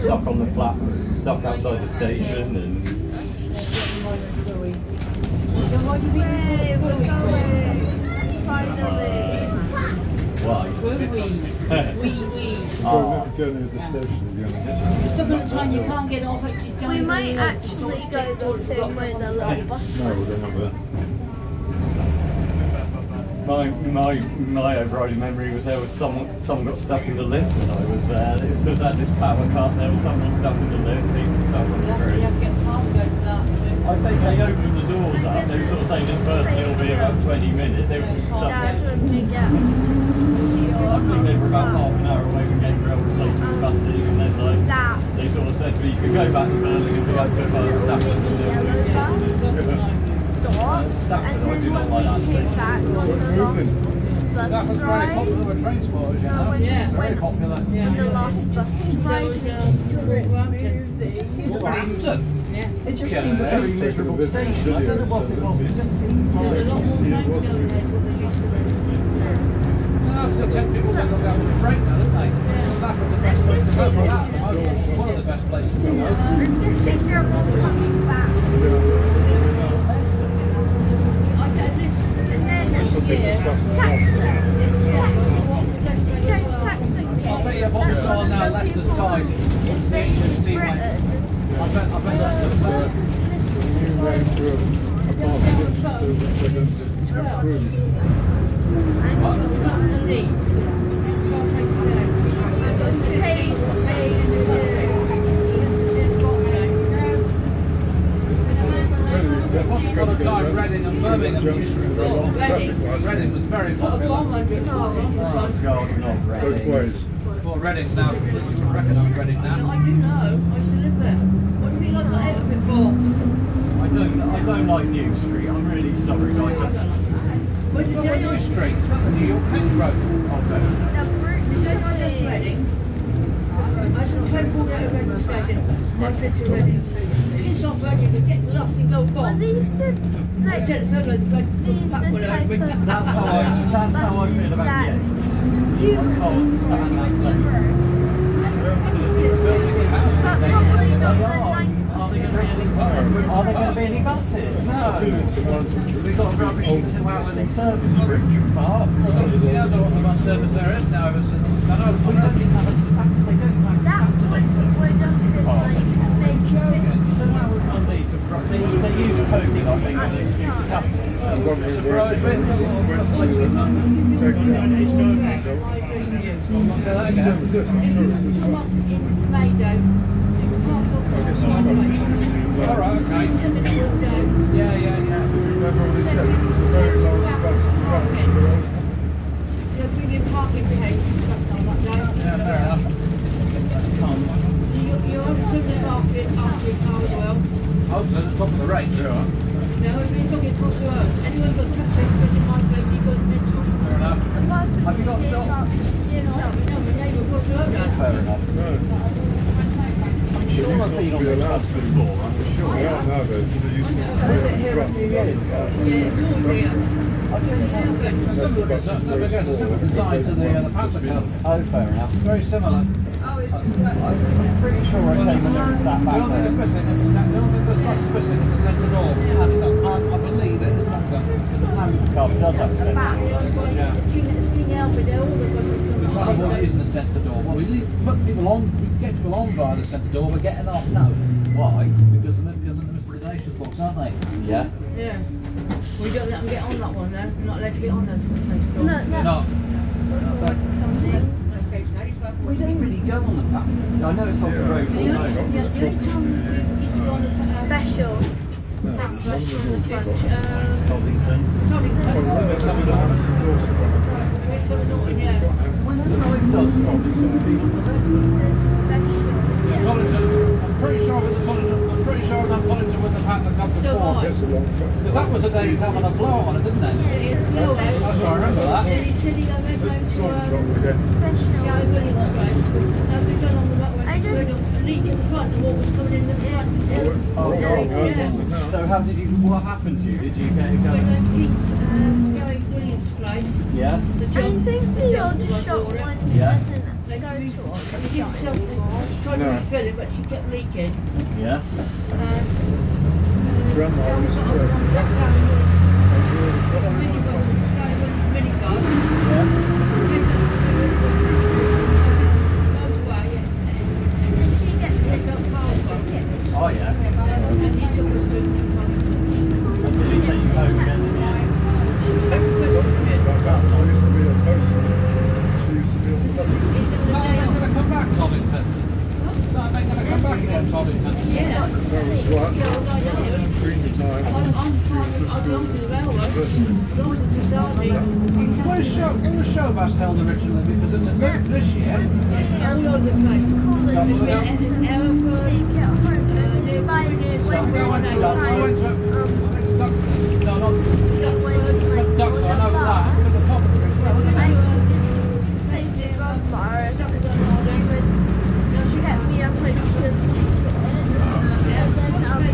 stuck on the plat, stuck outside the station, and we're why? Were we? We. Oh, Go near the station. It's not going to time you can't get off We might actually go the same way the little bus No, we don't have that. My my my overriding memory was there was someone someone got stuck in the lift when I was there. It was at this power cut. There was someone stuck in the lift. People stuck on the That's where you have train. to get the passcode for that. I think they opened the doors up. They were sort of saying this person will be about 20 minutes. They were just stuck. Dad, when we get I think they were about half an hour away from getting rail replacement um, buses, and then like they sort of said to me, you can go back to Birmingham to go to bus, staff at the yellow building. bus stopped, Staff and then when like we that came back on the last That bus was very popular with ride, know. when Yeah. we Very went popular. Yeah. on the last bus ride, we just it moving. Wolverhampton. It just seemed a very miserable station. I don't know what it was. It just seemed There's a like. lot more it trains going there than there used to be. So people they look out with the freight now, don't they? Yeah. That was the best place to go for that. at the moment. One of the best places to go. If you're all coming back, I said this and then this year. Saxon, Saxon. it says Saxon I'll bet you a box on now Leicester's tied. invaded team, mate. Britain. I bet, I bet Leicester's So, tied. you ran through a, a part of it, just to to have room. The lead. Pace, There was a lot of time Reading and Birmingham used to Very long traffic Reading. was very Not a popular. bomb under it, was it? This one. God, not Both Reading. ways. Well, Reading's now, you can recognise Reading Yeah, now. I do know. I used to live there. What do you think I got out of it for? I don't. I don't like New Street. I'm really sorry. I I don't know. Where did you Well, go? New Street, not the New York Kent Road. Oh, fair enough. The Did you go to British Reading? I said, try to walk out of Reading station. I said to Reading, piss off Reading and get lost and go Were bomb. these the I like, said, no, no, it's like these back the type of. That's how I. That's how I feel about that the you oh, can't stand that place. but probably not They the are. 90s. Are there going to be any? Are there going to be any buses? No. Doing some ones which are We've got a rubbish old two-hourly service at Park. Yeah, the one of our service areas now ever since. I know, We don't have a Saturday. They don't have Saturday would, service. would have been like making So that was Monday to Friday. They, they I think, as an excuse to cut it. one where Surprise, we mate. went to take down. Say that Same again. as this, I'm sure it's this one. All right, okay. Yeah, yeah, yeah. Was a very large bus to run through. Yeah, fair enough. Oh, so it's top of the range. Yeah. Fair enough. Have you got a dog? Fair enough. No, I'm sure I've been on this bus before. I'm sure. they are nowadays, but they used to. Was it here a few years ago? I think Similar design, no, again, it's a similar design to the, uh, the Panther Cub. Oh, fair enough. Very similar. I'm pretty sure I came and there was that The back only thing that's there. missing is the cent- the only thing that's missing is the centre door. And it's, I, I believe it is longer. The car does have a centre door. Yeah. We're trying to avoid using the centre door. Well, we leave, put people on, we get people on by the centre door, we're getting off. No. Why? Because of the, because of the miscellaneous books, aren't they? Yeah. Yeah. We don't let them get on that one though. We're not allowed to get on that centre door. No, No. that's We don't really go on the platform. I know it's off the road. The all only, night. yeah, the only time we used to go on the special. No, That's as special the front. got- uh, Coddington. Well, there's some of the ones in Dorset, It's yeah. I've done Coddington, we've on the red Special. Tollington, I'm pretty sure with the Tollington, I'm pretty sure that Tollington with the Panther Cub So before. what? That's a long track. Because that was the day having a blow on it, didn't it? Yeah, That's right, I remember that. Then he said he got red to Sorry, wrong again. Special. Gary Now we've done on the right I one, don't- we had a leak in the front and what was coming in the front. It Oh, Yeah. So how did you, what happened to you? Did you get it When going? peaked, um, Gary Williams' place, Yeah? the I think the the jump old shop one Yeah. doesn't They go to We it. did something, tried to No. refill it, but she kept leaking. Yeah. And Grandma used to go. She gets to go home. Oh yeah. And he took us to And did he take you home again in the end? Grandma to be. She used to be on the to the society. Where's show, Showbass held originally? Because it's a new this year Hereford, Take it home. uh, By Liverpool, when I went to Duxford. I went to, um, I went to Duxford. No, not when like Duxford, I know on the that. bus, Because the Coventry as well, isn't I it? would just say to grandma and she would get me a picture ticket. And then um, it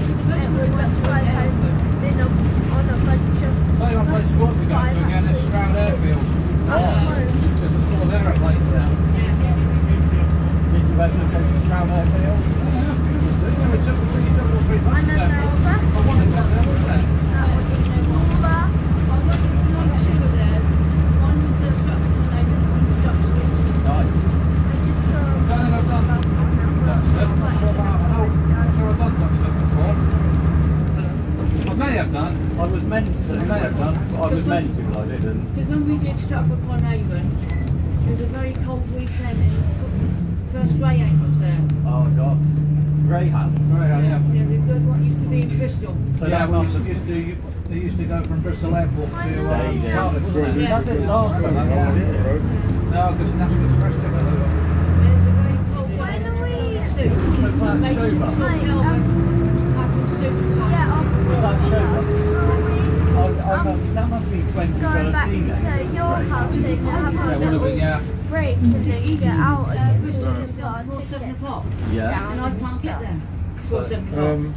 would look like I've been a, on a bunch of Tell you one place you want to go to again is Stroud Airfield. buses. Because it's full of aeroplanes now. Did you ever go to Stroud Airfield? Yeah, we took, we took two or three And buses then there. there was that. I wanted to go there, wasn't it? That was cooler. I've got one or two of theirs. One was a structure and they were Duxford. Nice. So, I don't think I've done Duxford. I'm not sure about, I know, I'm not sure I've done Duxford before. I may have done. I was meant to. You may have done. I was meant to, but I didn't. Because when we did Stratford upon Avon, it was a very cold weekend first greyhound was there. Oh God. Greyhounds. Sorry, I Yeah, am. yeah, the good one used to be in Bristol. So yeah, that we used, used to, they used to go from Bristol Airport to uh, you go. Cardiff, That's wasn't it? Yeah. could That's go last one, on yeah. the road. No, because National Express took over. There's a very cold When are we- Suit. So that's Make Shoba. sure Like, Calvin had some suits on. yeah, um, Was that Shoba? Are we I, I must, that must be going back to then. your house and have Yeah, a would have yeah. break and then you get out Uh, again. Bristol So, just got before seven o'clock. Yeah. And I can't get there before seven o'clock. Um,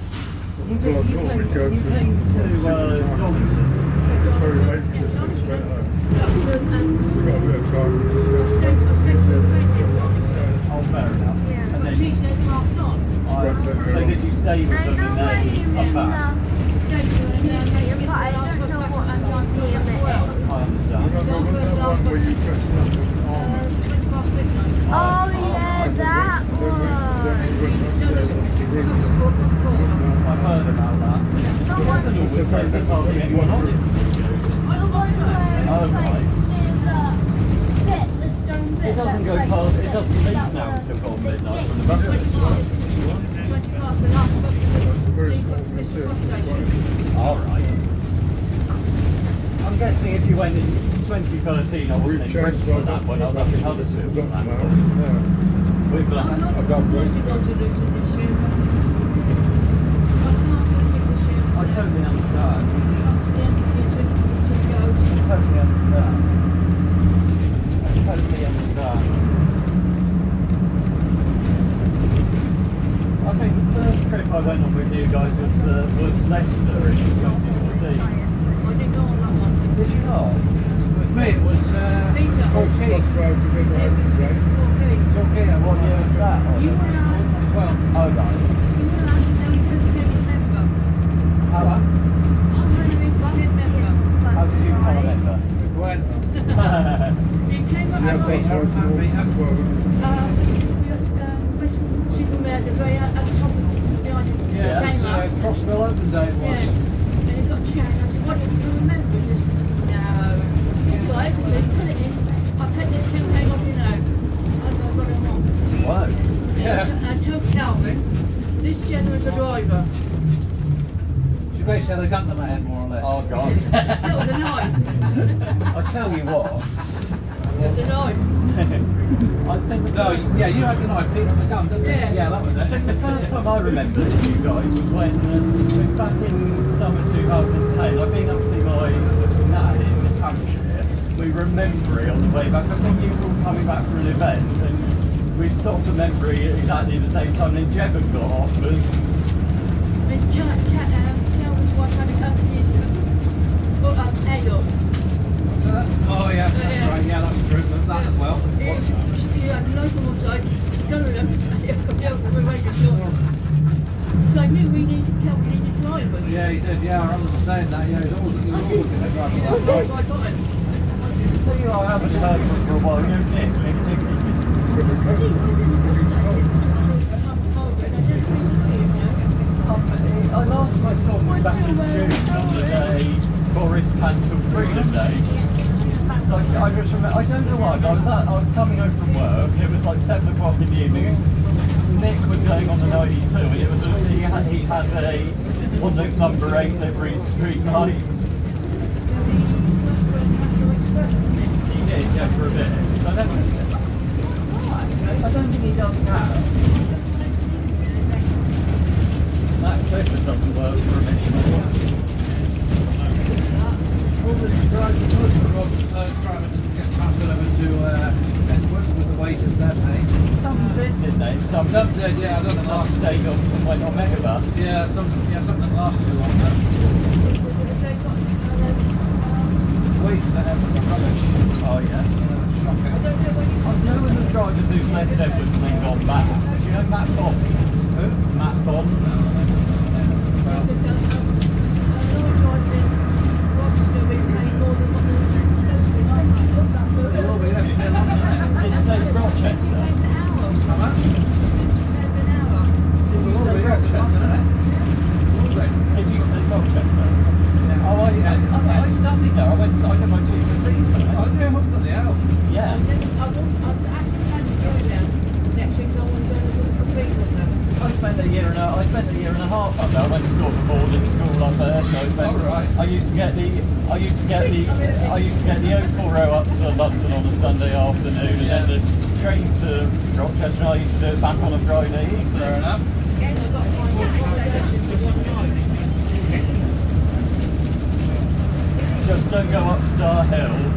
You, well, I came- you, thought we'd go to to uh, Donington. It was very late because we just went home. Duxford and We got a bit of time to discuss I stayed, I stayed for a visit. Oh, fair enough. Yeah. And then, she's no passed on. I, so did you stay with them and where you then come back? now. Stayed for a visit, but I don't know what museum it. Oh Oh, doesn't go past, it doesn't leave now until gone midnight from the bus Twenty station. past. Twenty past the last bus. That's a very Leave small Bristol museum. bus station. Alright. I'm guessing went in 2013, I wasn't in changed at that point, I was up in Huddersfield. Look at that now, point. yeah. With I'm Black. not I've got going to break. go to Luton this year. I can't do this year. I totally understand. Up to the end of the year, twenty twenty I totally understand. I totally understand. I think the first trip I went on with you guys was, uh, was Leicester in 2014. I didn't go on that one. Did you me, it was uh, Peter. Torquay. Bus rides have been like, right? Okay. Torquay, I What won year was that? You were allowed, 12. Oh, right. you were allowed to know you couldn't be a member. How, I was going to be one member. how did you become a member? Gwen. You came up Yeah, and bus uh, rides and all as well. we got, um, Superman the very at the top of behind it. Yeah, Came it's up. uh, Crosville Open Day it was. And 2 Kelvin. This a driver. She basically had a gun to my head, more or less. Oh, God. It was a knife. I'll tell you what. It was a knife. I think no, yeah, you had the knife, Pete had the gun, didn't yeah. you? Yeah, that was it. the first time I remember you guys was when, uh, back in summer 2010, I've been up to my nan in the country we remember it on the way back. I think you were coming back for an event we stopped at Membury at exactly the same time and Jeff had got off and And Cal, Cal, um, Calvin's wife had a couple of years um, egg up. So that- Oh, yeah, that's Yeah. right, yeah, that's true, that that as well. It's, yeah, the local was like, don't remember, we were making sure. So I knew we needed help, we needed drivers. Yeah, he did. Yeah, I remember saying that. Yeah, he's always, he was always driving So last I got it. So you I haven't heard for a while. You know, Nick, Nick, Nick, Nick. I last I him back in June the day Boris Day. I, just remember, I don't know why, I was, was coming home from work, it was like 7 o'clock in the evening, Nick was going on the 92, it was a, he, had, a, one number 8 livery street lights. He did, yeah, for a bit. I don't think he does. That Clifford doesn't work for him anymore. All the surprising was that Roger's uh, get transferred over to uh, Edward with the wages they're paying. Some did, didn't they? Some, Some did, yeah, know. some stayed on went on Megabus. Yeah, some, yeah, some didn't last too long. Though. Wages they have rubbish. Oh yeah. They were shocking. I know of the drivers who've left Edwards and then gone back. Do you know Matt Bonds? Who? Matt won't Did you say Rochester? How much? They will be, Rochester? Did you say Rochester? Oh, I, I, I, I studied there. I went. I did my GCSEs there. Oh, yeah, what the hell? Yeah. I spent a year and a, I spent a year and a half up there. I went to boarding school up there, so I spent. Right. I used to get the, I used to get the, I used to get the 040 up to London on a Sunday afternoon, and then the train to Rochester. I used to do it back on a Friday. Fair enough. Just don't go up Star Hill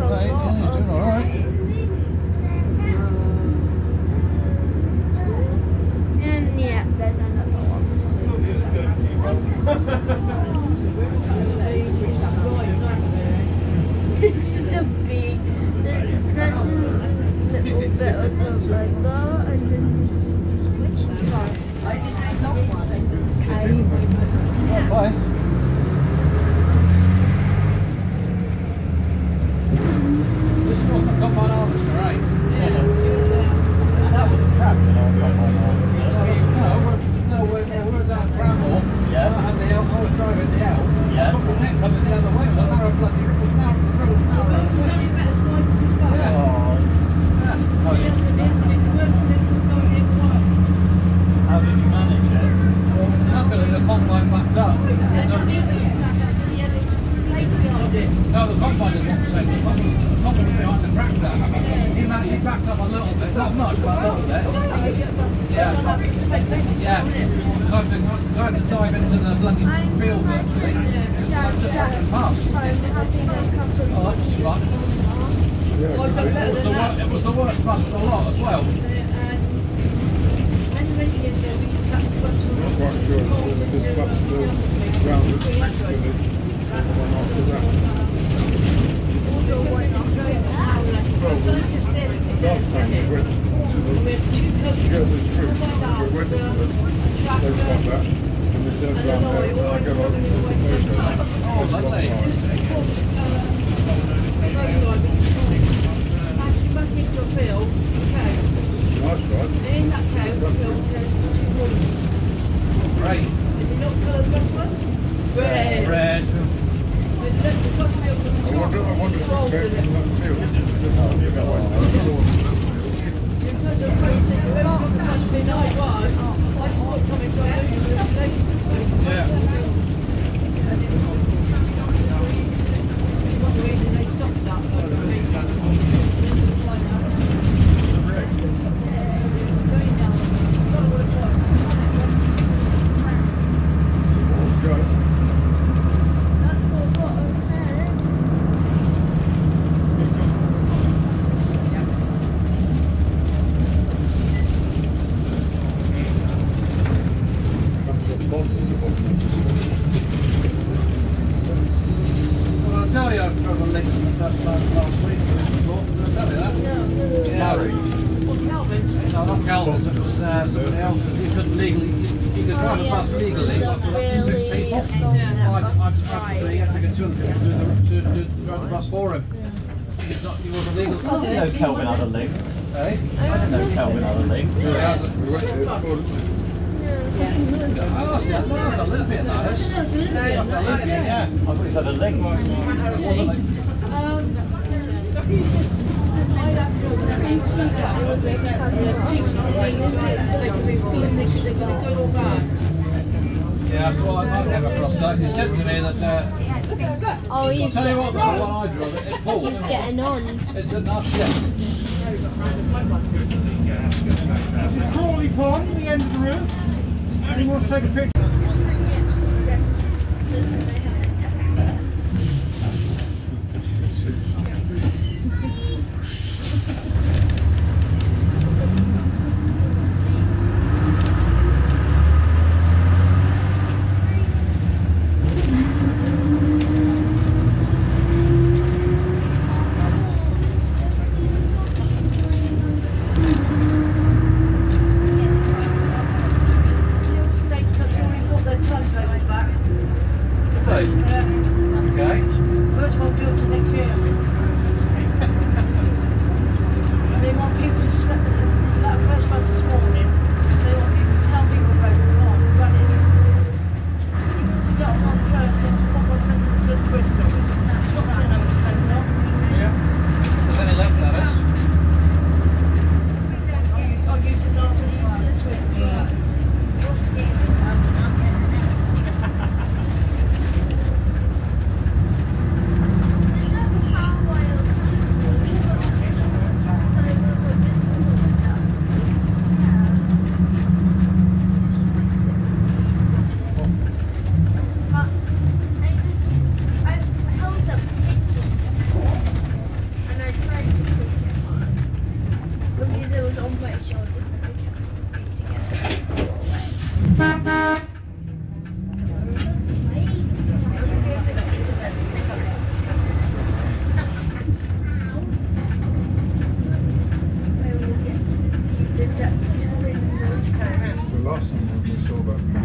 he's doing all right. 好了，出来。for him. Not, he wasn't legal. I don't know Kelvin had a link. I don't know Kelvin had a link. Yeah, that's a little bit, that is. That's a little yeah. I thought he said a link. Yeah, so I've never crossed that. He said to me that uh, Oh, he's. I'll tell you what, though, the one I drew, it pulled. He's getting on. It did not shit. Crawley pond, the end of the roof. Anyone want to take a picture? But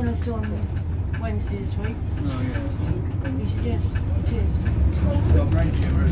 when I saw on Wednesday this week. Oh, yeah. He said, yes, it is. It's got brain tumour,